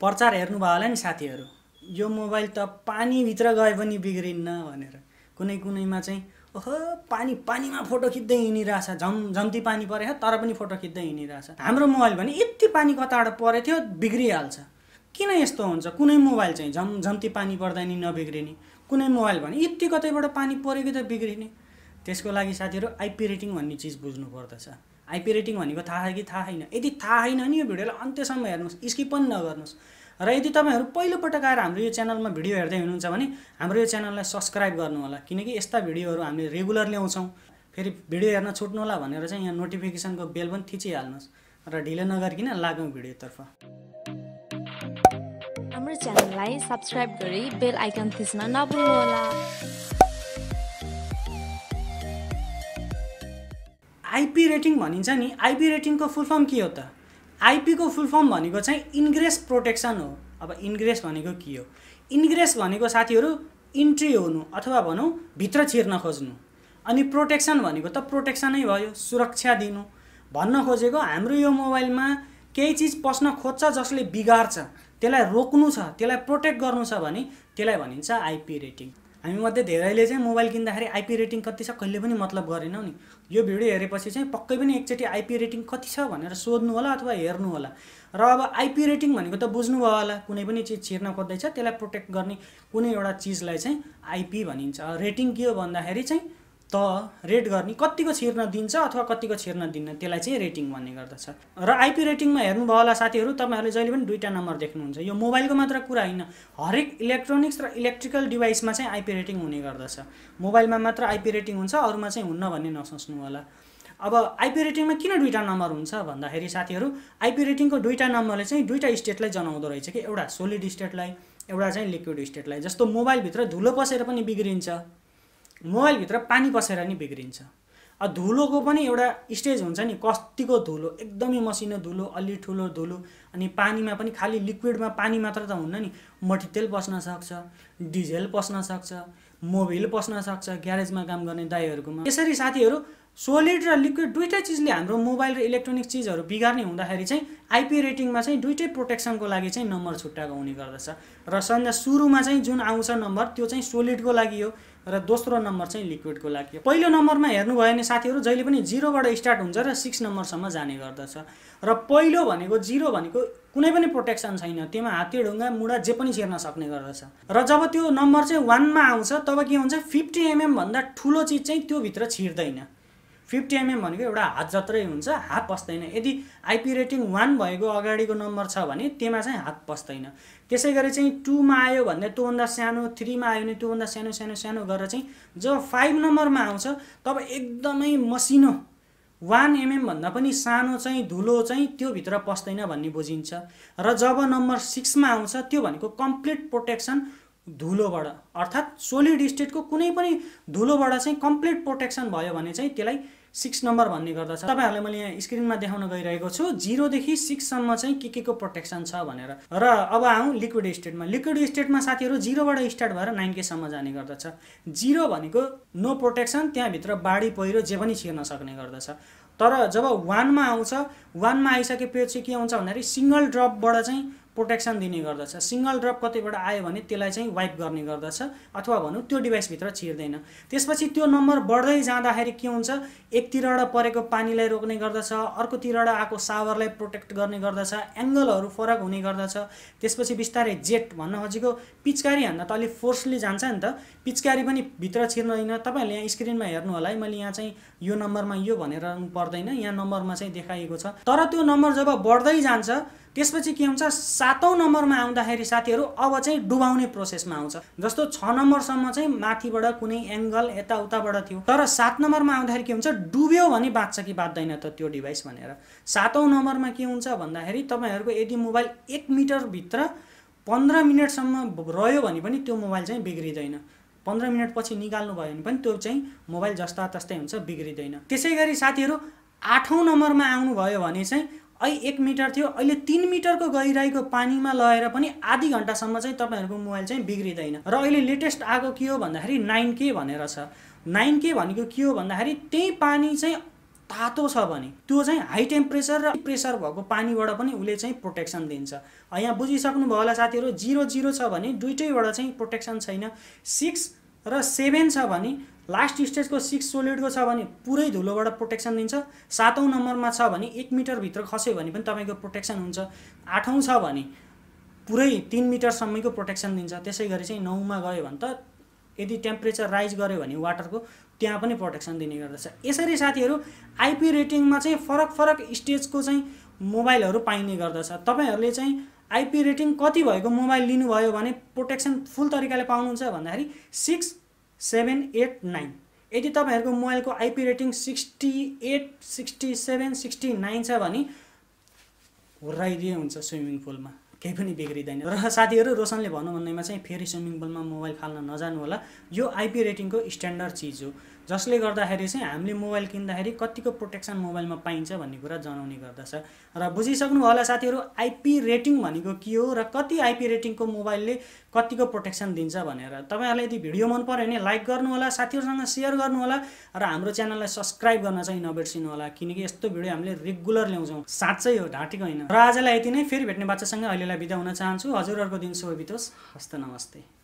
प्रचार हेर्नुभयो होला नि साथीहरू। यो मोबाइल त पानीभित्र गए पनि बिग्रिन्न भनेर। कुनै कुनैमा चाहिँ ओहो पानी पानीमा फोटो खिच्दै हिँडिरहेछ। झम झम्ती पानी परेको तर पनि फोटो खिच्दै हिँडिरहेछ। हाम्रो मोबाइल भने यति पानी कताबाट परेको थियो बिग्रिहाल्छ। किन यस्तो हुन्छ? कुनै मोबाइल चाहिँ झम झम्ती पानी पर्दा नि नबिग्रिने। कुनै मोबाइल भने यति कतैबाट पानी परेको त बिग्रिने। त्यसको लागि साथीहरू आइपी रेटिङ भन्ने चिज बुझ्नु पर्दछ आइपी रेटिङ भनेको थाहा कि थाहा छैन? यदि थाहा छैन भने यो भिडियोलाई अन्त्यसम्म हेर्नुहोस् स्किप पनि नगर्नुहोस्। र यदि तपाईँहरू पहिलोपटक आएर हाम्रो यो च्यानलमा भिडियो हेर्दै हुनुहुन्छ भने हाम्रो यो च्यानललाई सब्सक्राइब गर्नु होला किनकि यस्ता भिडियोहरू हामीले रेगुलर ल्याउँछौँ। फेरि भिडियो हेर्न छुट्नु होला भनेर चाहिँ यहाँ नोटिफिकेसनको बेल पनि थिचिहाल्नुहोस् र ढिलो नगरिकन लागौँ भिडियोतर्फ। हाम्रो च्यानललाई सब्सक्राइब गरी बेल आइकन थिच्न नभुल्नुहोला। आइपी रेटिङ भनिन्छ नि आइपी रेटिङको फुल फर्म के हो त? आइपीको फुल फर्म भनेको चाहिँ इन्ग्रेस प्रोटेक्सन हो। अब इन्ग्रेस भनेको के हो? इन्ग्रेस भनेको साथीहरू इन्ट्री हुनु अथवा भनौँ भित्र छिर्न खोज्नु। अनि प्रोटेक्सन भनेको त प्रोटेक्सनै भयो सुरक्षा दिनु। भन्न खोजेको हाम्रो यो मोबाइलमा केही चिज पस्न खोज्छ जसले बिगार्छ त्यसलाई रोक्नु छ त्यसलाई प्रोटेक्ट गर्नु छ भने त्यसलाई भनिन्छ आइपी रेटिङ। हामी मध्ये धेरैले चाहिँ मोबाइल किन्दाखेरि आइपी रेटिङ कति छ कहिले पनि मतलब गरेनौँ नि। यो भिडियो हेरेपछि चाहिँ पक्कै पनि एकचोटि आइपी रेटिङ कति छ भनेर सोध्नु होला अथवा हेर्नु होला। र अब आइपी रेटिङ भनेको त बुझ्नुभयो होला कुनै पनि चिज छिर्न खोज्दैछ त्यसलाई प्रोटेक्ट गर्ने कुनै एउटा चिजलाई चाहिँ आइपी भनिन्छ। रेटिङ के हो भन्दाखेरि चाहिँ त रेट गर्ने कतिको छिर्न दिन्छ अथवा कतिको छिर्न दिन्न त्यसलाई चाहिँ रेटिङ भन्ने गर्दछ। र आइपी रेटिङमा हेर्नुभयो होला साथीहरू तपाईँहरूले जहिले पनि दुईवटा नम्बर देख्नुहुन्छ। यो मोबाइलको मात्र कुरा होइन हरेक इलेक्ट्रोनिक्स र इलेक्ट्रिकल डिभाइसमा चाहिँ आइपी रेटिङ हुने गर्दछ। मोबाइलमा मात्र आइपी रेटिङ हुन्छ अरूमा चाहिँ हुन्न भन्ने नसोच्नु होला। अब आइपी रेटिङमा किन दुईवटा नम्बर हुन्छ भन्दाखेरि साथीहरू आइपी रेटिङको दुईवटा नम्बरले चाहिँ दुईवटा स्टेटलाई जनाउँदो रहेछ कि एउटा सोलिड स्टेटलाई एउटा चाहिँ लिक्विड स्टेटलाई जस्तो मोबाइलभित्र धुलो पसेर पनि बिग्रिन्छ। मोबाइलभित्र पानी पसेर नि बिग्रिन्छ। धुलोको पनि एउटा स्टेज हुन्छ नि कतिको धुलो एकदमै मसिनो धुलो अलि ठुलो धुलो अनि पानीमा पनि खालि लिक्विडमा पानी मात्र त हुन्न नि। मट्टितेल पस्न सक्छ डिजेल पस्न सक्छ मोबिल पस्न सक्छ ग्यारेजमा काम गर्ने दाईहरूकोमा। यसरी साथीहरू सोलिड र लिक्विड दुइटै चिजले हाम्रो मोबाइल र इलेक्ट्रोनिक चिजहरू बिगार्ने हुँदाखेरि चाहिँ आइपी रेटिङमा चाहिँ दुइटै प्रोटेक्सनको लागि चाहिँ नम्बर छुट्याएको हुने गर्दछ। र सन्ध्या सुरुमा चाहिँ जुन आउँछ नम्बर त्यो चाहिँ सोलिडको लागि हो र दोस्रो नम्बर चाहिँ लिक्विडको लागि पहिलो नम्बरमा हेर्नुभयो भने साथीहरू जहिले पनि जिरोबाट स्टार्ट हुन्छ र सिक्स नम्बरसम्म जाने गर्दछ। र पहिलो भनेको जिरो भनेको कुनै पनि प्रोटेक्सन छैन त्यसमा हात्ती ढुङ्गा मुढा जे पनि छिर्न सक्ने गर्दछ। र जब त्यो नम्बर चाहिँ वानमा आउँछ तब के हुन्छ फिफ्टी एमएमभन्दा ठुलो चिज चाहिँ त्योभित्र छिर्दैन। फिफ्टी एमएम भनेको एउटा हात जत्रै हुन्छ हात पस्दैन। यदि आइपी रेटिङ वान भएको अगाडिको नम्बर छ भने त्यसमा चाहिँ हात पस्दैन। त्यसै गरी चाहिँ टूमा आयो भने त्योभन्दा सानो थ्रीमा आयो भने त्योभन्दा सानो सानो सानो गरेर चाहिँ जब फाइभ नम्बरमा आउँछ तब एकदमै मसिनो वान एमएमभन्दा पनि सानो चाहिँ धुलो चाहिँ त्योभित्र पस्दैन भन्ने बुझिन्छ। र जब नम्बर सिक्समा आउँछ त्यो भनेको कम्प्लिट प्रोटेक्सन धुलोबाट। अर्थात् सोलिड स्टेटको कुनै पनि धुलोबाट चाहिँ कम्प्लिट प्रोटेक्सन भयो भने चाहिँ त्यसलाई सिक्स नम्बर भन्ने गर्दछ। तपाईँहरूलाई मैले यहाँ स्क्रिनमा देखाउन गइरहेको छु जिरोदेखि सिक्ससम्म चाहिँ के के को प्रोटेक्सन छ भनेर। र अब आउँ लिक्विड स्टेटमा। लिक्विड स्टेटमा साथीहरू जिरोबाट स्टार्ट भएर नाइन केसम्म जाने गर्दछ। जिरो भनेको नो प्रोटेक्सन त्यहाँभित्र बाढी पहिरो जे पनि छिर्न सक्ने गर्दछ। तर जब वानमा आउँछ वानमा आइसकेपछि के हुन्छ भन्दाखेरि सिङ्गल ड्रपबाट चाहिँ प्रोटेक्सन दिने गर्दछ। सिङ्गल ड्रप कतैबाट आयो भने त्यसलाई चाहिँ वाइप गर्ने गर्दछ अथवा भनौँ त्यो डिभाइसभित्र छिर्दैन। त्यसपछि त्यो नम्बर बढ्दै जाँदाखेरि के हुन्छ? एकतिरबाट परेको पानीलाई रोक्ने गर्दछ अर्कोतिरबाट आएको सावरलाई प्रोटेक्ट गर्ने गर्दछ एङ्गलहरू फरक हुने गर्दछ। त्यसपछि बिस्तारै जेट भन्न खोजेको। पिचकारी हान्न त अलिक फोर्सली जान्छ नि त। पिचकारी पनि भित्र छिर्दैन तपाईँहरूले यहाँ स्क्रिनमा हेर्नु होला है। मैले यहाँ चाहिँ यो नम्बरमा यो भनेर पर्दैन। यहाँ नम्बरमा चाहिँ देखाइएको छ। तर त्यो नम्बर जब बढ्दै जान्छ त्यसपछि के हुन्छ? सातौँ नम्बरमा आउँदाखेरि साथीहरू अब चाहिँ डुबाउने प्रोसेसमा आउँछ। जस्तो छ नम्बरसम्म चाहिँ माथिबाट कुनै एङ्गल यताउताबाट थियो। तर सात नम्बरमा आउँदाखेरि के हुन्छ डुब्यो भने बाँच्छ कि बाँच्दैन त त्यो डिभाइस भनेर। सातौँ नम्बरमा के हुन्छ भन्दाखेरि तपाईँहरूको यदि मोबाइल एक मिटरभित्र पन्ध्र मिनटसम्म रह्यो भने पनि त्यो मोबाइल चाहिँ बिग्रिँदैन। पन्ध्र मिनटपछि निकाल्नु भयो भने पनि त्यो चाहिँ मोबाइल जस्ता तस्तै हुन्छ बिग्रिँदैन। त्यसै गरी साथीहरू आठौँ नम्बरमा आउनुभयो भने चाहिँ एक मिटर थियो। अहिले तिन मिटरको गहिराइको पानीमा लगेर पनि आधी घन्टासम्म चाहिँ तपाईँहरूको मोबाइल चाहिँ बिग्रिँदैन। र अहिले लेटेस्ट आएको के हो भन्दाखेरि नाइन के भनेर छ। नाइन के भनेको के हो भन्दाखेरि त्यही पानी चाहिँ तातो छ भने त्यो चाहिँ हाई टेम्परेचर र प्रेसर भएको पानीबाट पनि उसले चाहिँ प्रोटेक्सन दिन्छ। यहाँ बुझिसक्नु भयो होला साथीहरू जिरो जिरो छ भने दुइटैबाट चाहिँ प्रोटेक्सन छैन। सिक्स र सेभेन छ भने लास्ट स्टेजको सिक्स सोलिडको छ भने पुरै धुलोबाट प्रोटेक्सन दिन्छ। सातौँ नम्बरमा छ भने एक मिटरभित्र खस्यो भने पनि तपाईँको प्रोटेक्सन हुन्छ। आठौँ छ भने पुरै तिन मिटरसम्मको प्रोटेक्सन दिन्छ। त्यसै गरी चाहिँ नौमा गयो भने त यदि टेम्परेचर राइज गर्यो भने वाटरको त्यहाँ पनि प्रोटेक्सन दिने गर्दछ। यसरी साथीहरू आइपी रेटिङमा चाहिँ फरक फरक स्टेजको चाहिँ मोबाइलहरू पाइने गर्दछ। तपाईँहरूले चाहिँ आइपी रेटिङ कति भएको मोबाइल लिनुभयो भने प्रोटेक्सन फुल तरिकाले पाउनुहुन्छ भन्दाखेरि सिक्स सेभेन एट नाइन। यदि तपाईँहरूको मोबाइलको IP rating sixty eight sixty seven sixty nine छ भने हुर्राइदिए हुन्छ स्विमिङ पुलमा। केही पनि बिग्रिँदैन। र साथीहरू रोशनले भन्नु भन्दैमा चाहिँ फेरि स्विमिङ पुलमा मोबाइल फाल्न नजानु होला यो आइपी रेटिङको स्ट्यान्डर्ड चिज हो। जसले गर्दाखेरि चाहिँ हामीले मोबाइल किन्दाखेरि कतिको प्रोटेक्सन मोबाइलमा पाइन्छ भन्ने कुरा जनाउने गर्दछ। र बुझिसक्नु होला साथीहरू आइपी रेटिङ भनेको के हो र कति आइपी रेटिङको मोबाइलले कतिको प्रोटेक्सन दिन्छ भनेर। तपाईँहरूलाई यदि भिडियो मन पऱ्यो भने लाइक गर्नु होला साथीहरूसँग सेयर गर्नु होला र हाम्रो च्यानललाई सब्सक्राइब गर्न चाहिँ नबिर्सिनु होला किनकि यस्तो भिडियो हामीले रेगुलर ल्याउँछौँ। साँच्चै हो ढाँटेको होइन। र आजलाई यति नै फेरि भेट्ने बाचासँग अहिलेलाई बिदा हुन चाहन्छु। हजुरहरूको दिन शुभ बितोस्। हस्त नमस्ते।